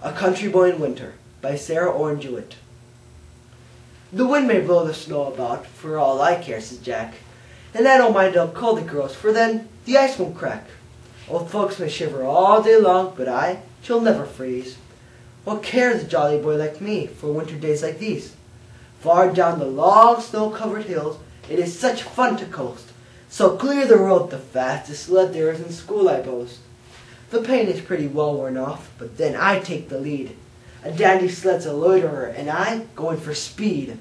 A Country Boy in Winter by Sarah Orne Jewett The wind may blow the snow about, for all I care, says Jack, and I don't mind how cold it grows, for then the ice won't crack. Old folks may shiver all day long, but I shall never freeze. What cares a jolly boy like me for winter days like these? Far down the long snow-covered hills it is such fun to coast, so clear the road the fastest sled there is in school I boast. The pain is pretty well worn off, but then I take the lead. A dandy sled's a loiterer, and I going for speed.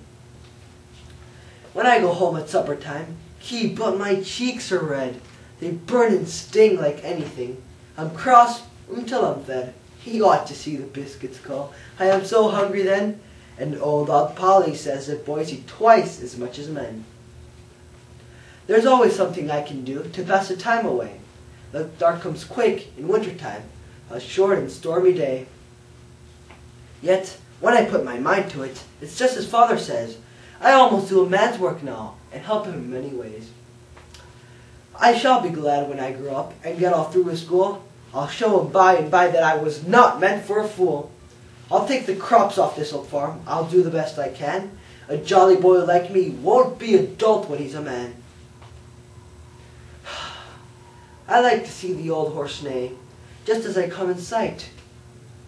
When I go home at supper time, gee, but my cheeks are red. They burn and sting like anything. I'm cross until I'm fed. He ought to see the biscuits call. I am so hungry then. And old Aunt Polly says that boys eat twice as much as men. There's always something I can do to pass the time away. The dark comes quick in winter time, a short and stormy day. Yet, when I put my mind to it, it's just as father says. I almost do a man's work now, and help him in many ways. I shall be glad when I grow up and get all through with school. I'll show him by and by that I was not meant for a fool. I'll take the crops off this old farm. I'll do the best I can. A jolly boy like me won't be a dolt when he's a man. I like to see the old horse neigh, just as I come in sight.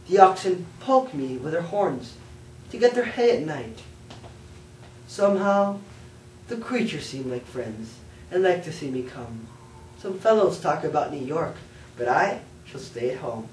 The oxen poke me with their horns to get their hay at night. Somehow, the creatures seem like friends and like to see me come. Some fellows talk about New York, but I shall stay at home.